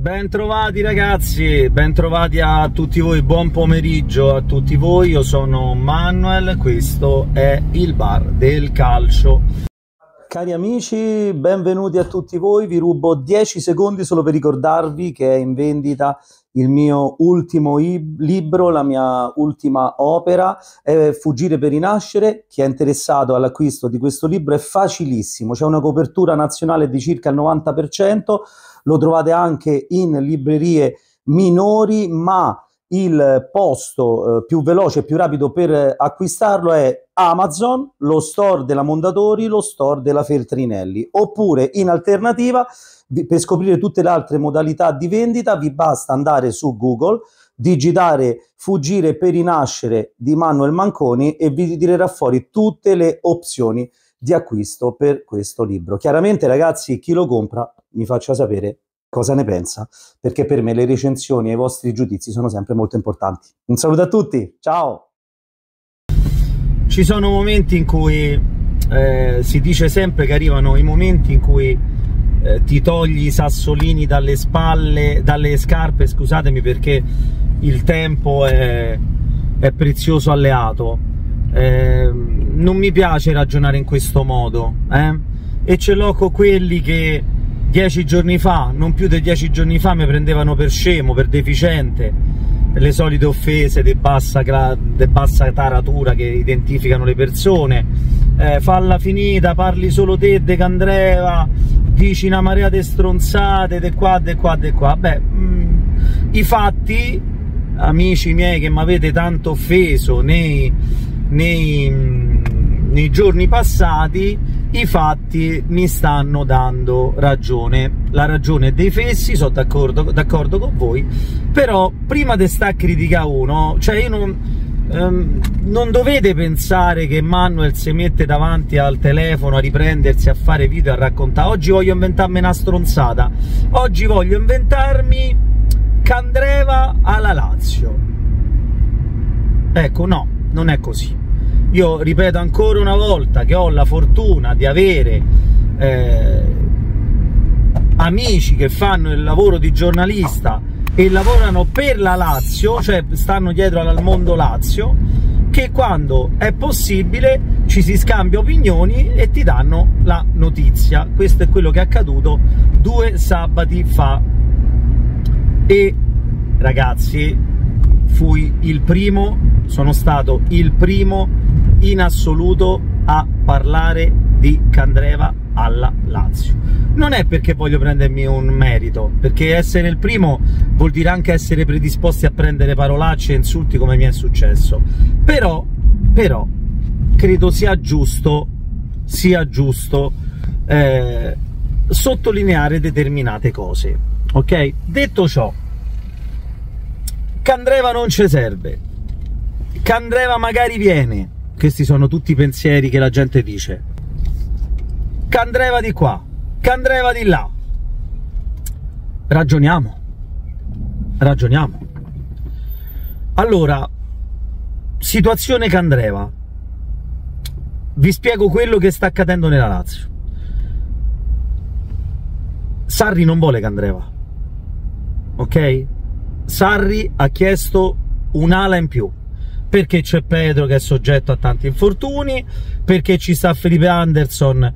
Bentrovati ragazzi, bentrovati a tutti voi, buon pomeriggio a tutti voi, io sono Manuel, questo è il bar del calcio. Cari amici, benvenuti a tutti voi, vi rubo 10 secondi solo per ricordarvi che è in vendita il mio ultimo libro, la mia ultima opera, è Fuggire per rinascere. Chi è interessato all'acquisto di questo libro è facilissimo, c'è una copertura nazionale di circa il 90%, lo trovate anche in librerie minori, ma il posto eh, più veloce e più rapido per acquistarlo è Amazon, lo store della Mondadori, lo store della Feltrinelli, oppure in alternativa per scoprire tutte le altre modalità di vendita vi basta andare su Google, digitare Fuggire per rinascere di Manuel Manconi e vi tirerà fuori tutte le opzioni di acquisto per questo libro. Chiaramente ragazzi chi lo compra mi faccia sapere cosa ne pensa, perché per me le recensioni e i vostri giudizi sono sempre molto importanti. Un saluto a tutti, ciao! Ci sono momenti in cui eh, si dice sempre che arrivano i momenti in cui eh, ti togli i sassolini dalle spalle, dalle scarpe, scusatemi perché il tempo è, è prezioso alleato. Eh, non mi piace ragionare in questo modo, eh? e ce l'ho con quelli che dieci giorni fa, non più di dieci giorni fa, mi prendevano per scemo, per deficiente, per le solite offese di bassa, bassa taratura che identificano le persone. Eh, falla finita, parli solo te, De Candreva, dici una marea di stronzate, di qua, di qua, di qua. Beh, mh, mm, i fatti, amici miei che mi avete tanto offeso nei, nei, mm, nei giorni passati, i fatti mi stanno dando ragione. La ragione dei fessi, sono d'accordo con voi, però prima di sta critica uno, cioè io non Um, non dovete pensare che Manuel si mette davanti al telefono a riprendersi a fare video a raccontare. Oggi voglio inventarmi una stronzata. Oggi voglio inventarmi Candreva alla Lazio. Ecco no, non è così io ripeto ancora una volta che ho la fortuna di avere eh, amici che fanno il lavoro di giornalista e lavorano per la Lazio, cioè stanno dietro al mondo Lazio, che quando è possibile ci si scambia opinioni e ti danno la notizia. Questo è quello che è accaduto due sabati fa. E ragazzi, fui il primo, sono stato il primo in assoluto a parlare di Candreva alla Lazio. Non è perché voglio prendermi un merito, perché essere il primo vuol dire anche essere predisposti a prendere parolacce e insulti come mi è successo. Però, però, credo sia giusto, sia giusto eh, sottolineare determinate cose. Ok? Detto ciò, Candreva non ci serve. Candreva magari viene. Questi sono tutti i pensieri che la gente dice Candreva di qua, Candreva di là. Ragioniamo, ragioniamo. Allora, situazione Candreva. Vi spiego quello che sta accadendo nella Lazio. Sarri non vuole Candreva, ok? Sarri ha chiesto un'ala in più perché c'è Pedro che è soggetto a tanti infortuni, perché ci sta Felipe Anderson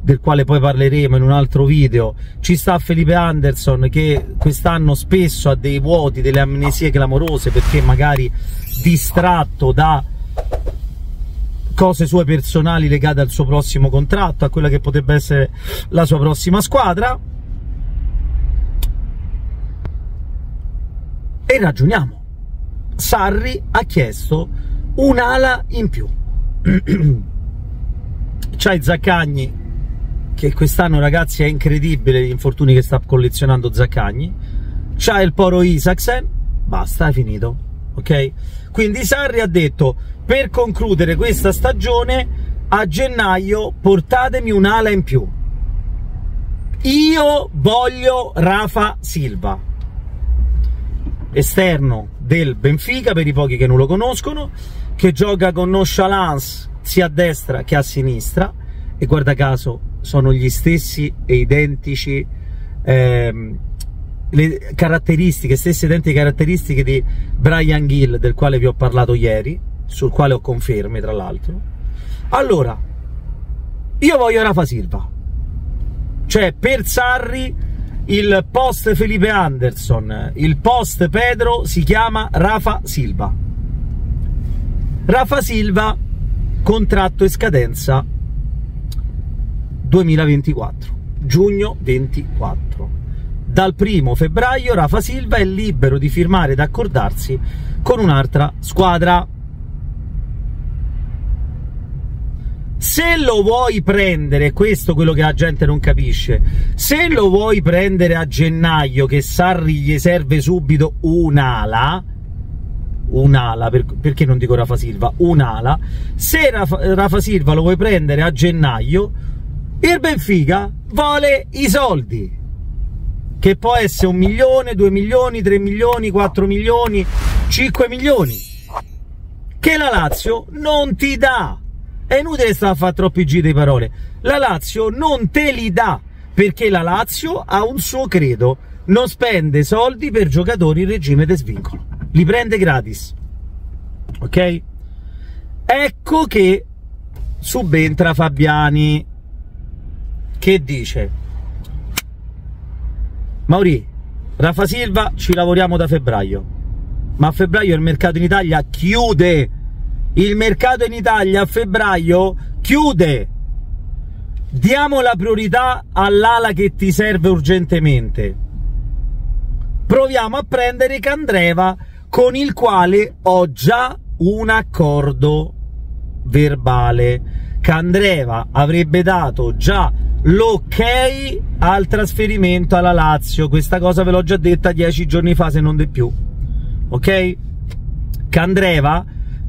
del quale poi parleremo in un altro video, ci sta Felipe Anderson che quest'anno spesso ha dei vuoti, delle amnesie clamorose perché magari distratto da cose sue personali legate al suo prossimo contratto, a quella che potrebbe essere la sua prossima squadra. E ragioniamo. Sarri ha chiesto un'ala in più. C'hai Zaccagni che quest'anno ragazzi è incredibile gli infortuni che sta collezionando Zaccagni c'ha il poro Isaacsen basta, è finito ok? quindi Sarri ha detto per concludere questa stagione a gennaio portatemi un'ala in più io voglio Rafa Silva esterno del Benfica per i pochi che non lo conoscono che gioca con nonchalance sia a destra che a sinistra e guarda caso sono gli stessi e identici ehm, le caratteristiche, stesse identiche caratteristiche di Brian Gill, del quale vi ho parlato ieri, sul quale ho conferme tra l'altro. Allora, io voglio Rafa Silva. Cioè, per Sarri, il post Felipe Anderson, il post Pedro si chiama Rafa Silva. Rafa Silva, contratto e scadenza 2024, giugno 24. Dal primo febbraio Rafa Silva è libero di firmare ed accordarsi con un'altra squadra. Se lo vuoi prendere, questo è quello che la gente non capisce, se lo vuoi prendere a gennaio che Sarri gli serve subito un'ala, un'ala, per, perché non dico Rafa Silva, un'ala, se Rafa, Rafa Silva lo vuoi prendere a gennaio, il Benfica vuole i soldi che può essere un milione, due milioni, tre milioni, quattro milioni, cinque milioni che la Lazio non ti dà è inutile stare a fare troppi giri di parole. La Lazio non te li dà perché la Lazio ha un suo credo. Non spende soldi per giocatori in regime di svincolo. Li prende gratis. Ok? ecco che subentra Fabiani. Che dice? Mauri, Rafa Silva ci lavoriamo da febbraio. Ma a febbraio il mercato in Italia chiude il mercato in Italia a febbraio chiude diamo la priorità all'ala che ti serve urgentemente proviamo a prendere Candreva con il quale ho già un accordo verbale Candreva avrebbe dato già l'ok al trasferimento alla Lazio. Questa cosa ve l'ho già detta dieci giorni fa, se non di più. Ok? Candreva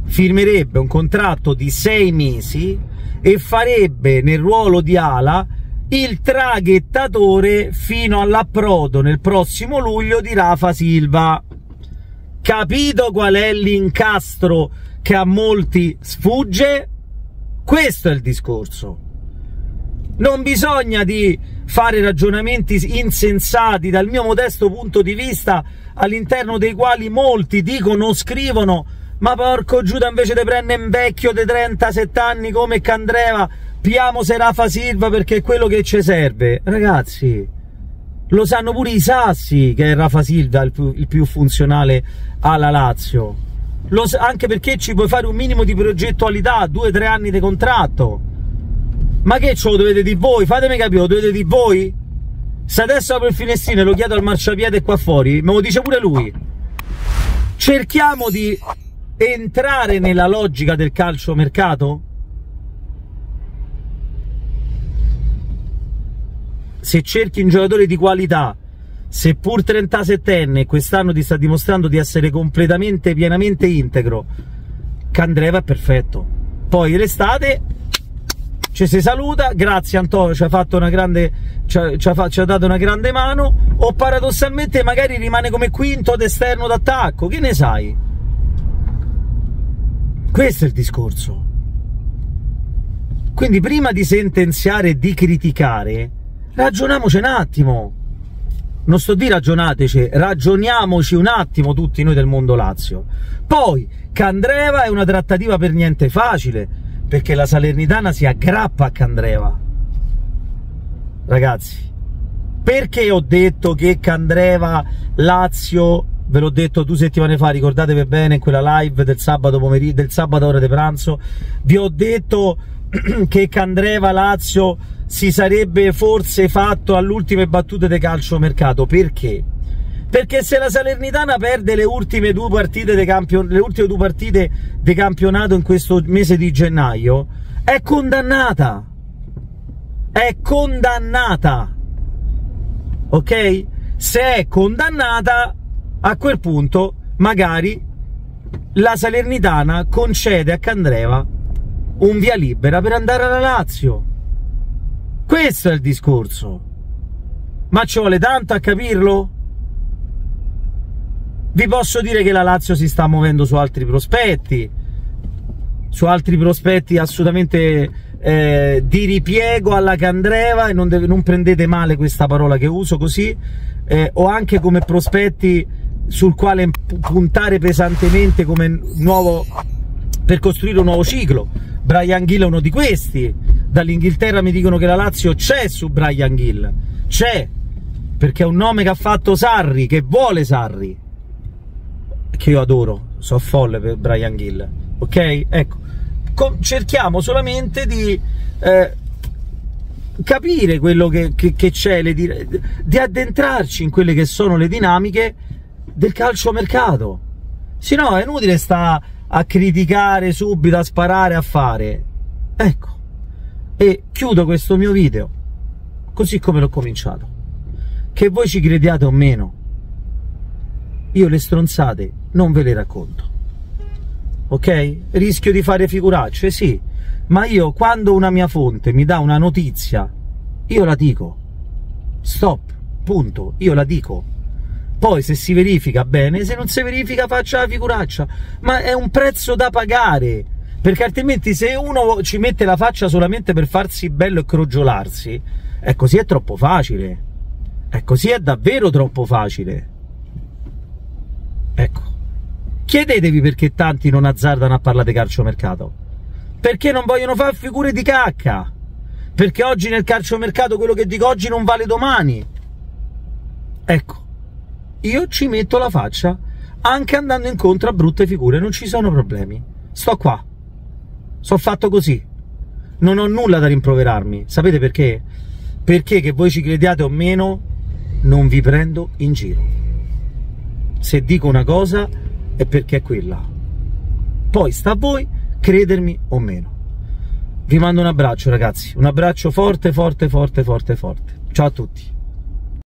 firmerebbe un contratto di sei mesi e farebbe nel ruolo di ala il traghettatore fino all'approdo nel prossimo luglio di Rafa Silva. Capito qual è l'incastro che a molti sfugge? Questo è il discorso. Non bisogna fare ragionamenti insensati dal mio modesto punto di vista, all'interno dei quali molti dicono o scrivono ma porco Giuda invece di prendere un vecchio di 37 anni come Candreva, piamo Serafa Silva perché è quello che ci serve. Ragazzi, lo sanno pure i Sassi che è Rafa Silva il più, il più funzionale alla Lazio lo, anche perché ci puoi fare un minimo di progettualità, due o tre anni di contratto. Ma che ce lo dovete di voi? Fatemi capire, lo dovete di voi? Se adesso apro il finestrino e lo chiedo al marciapiede qua fuori, me lo dice pure lui. Cerchiamo di entrare nella logica del calcio mercato? Se cerchi un giocatore di qualità seppur 37enne, quest'anno ti sta dimostrando di essere completamente, pienamente integro, Candreva è perfetto. Poi l'estate ci si saluta, grazie Antonio, ci ha fatto una grande ci ha, ci, ha, ci ha, dato una grande mano o paradossalmente magari rimane come quinto d'esterno d'attacco, che ne sai? Questo è il discorso. Quindi prima di sentenziare e di criticare, ragioniamoci un attimo non sto di ragionateci, ragioniamoci un attimo tutti noi del mondo Lazio. Poi, Candreva è una trattativa per niente facile, perché la Salernitana si aggrappa a Candreva. Ragazzi, perché ho detto che Candreva, Lazio, ve l'ho detto due settimane fa, ricordatevi bene, in quella live del sabato pomeriggio, del sabato ora di pranzo, vi ho detto che Candreva, Lazio si sarebbe forse fatto all'ultime battute di calcio mercato. Perché? Perché se la Salernitana perde le ultime due partite di campion- campionato in questo mese di gennaio, è condannata. È condannata. Ok? Se è condannata, a quel punto magari la Salernitana concede a Candreva un via libera per andare alla Lazio. Questo è il discorso. Ma ci vuole tanto a capirlo? Vi posso dire che la Lazio si sta muovendo su altri prospetti, su altri prospetti assolutamente eh, di ripiego alla Candreva, e non, deve, non, prendete male questa parola che uso così, eh, o anche come prospetti sul quale puntare pesantemente come nuovo per costruire un nuovo ciclo. Brian Gill è uno di questi. Dall'Inghilterra mi dicono che la Lazio c'è su Brian Gill. C'è perché è un nome che ha fatto Sarri, che vuole Sarri. Che io adoro, so folle per Brian Gill. Ok? Ecco, cerchiamo solamente di eh, capire quello che, c'è, di addentrarci in quelle che sono le dinamiche del calciomercato. Se no è inutile sta a criticare subito, a sparare, a fare. Ecco. E chiudo questo mio video così come l'ho cominciato. Che voi ci crediate o meno, io le stronzate non ve le racconto. Ok? Rischio di fare figuracce, sì, ma io quando una mia fonte mi dà una notizia, io la dico. Stop, punto, io la dico. Poi se si verifica bene, se non si verifica faccia la figuraccia, ma è un prezzo da pagare, perché altrimenti se uno ci mette la faccia solamente per farsi bello e crogiolarsi, è così è troppo facile. È così è davvero troppo facile. Ecco. Chiedetevi perché tanti non azzardano a parlare di calciomercato. Perché non vogliono fare figure di cacca. Perché oggi nel calciomercato quello che dico oggi non vale domani. Ecco io ci metto la faccia anche andando incontro a brutte figure, non ci sono problemi. Sto qua. Sono fatto così. Non ho nulla da rimproverarmi. Sapete perché? Perché che voi ci crediate o meno, non vi prendo in giro. Se dico una cosa è perché è quella. Poi sta a voi credermi o meno. Vi mando un abbraccio ragazzi, un abbraccio forte, forte, forte, forte, forte. Ciao a tutti.